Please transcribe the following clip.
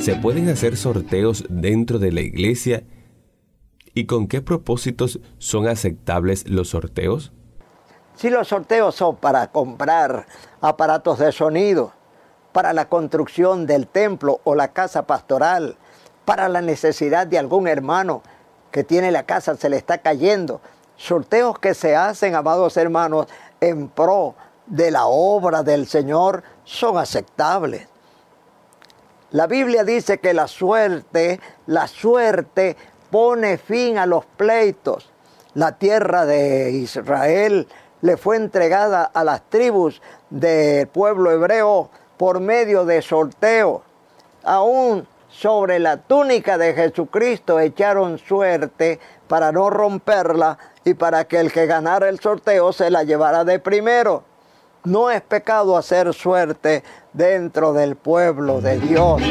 ¿Se pueden hacer sorteos dentro de la iglesia? ¿Y con qué propósitos son aceptables los sorteos? Si los sorteos son para comprar aparatos de sonido, para la construcción del templo o la casa pastoral, para la necesidad de algún hermano que tiene la casa, se le está cayendo. Sorteos que se hacen, amados hermanos, en pro de la obra del Señor son aceptables. La Biblia dice que la suerte, la suerte pone fin a los pleitos. La tierra de Israel le fue entregada a las tribus del pueblo hebreo por medio de sorteo. Aún sobre la túnica de Jesucristo echaron suerte para no romperla y para que el que ganara el sorteo se la llevara de primero. No es pecado hacer suerte dentro del pueblo de Dios.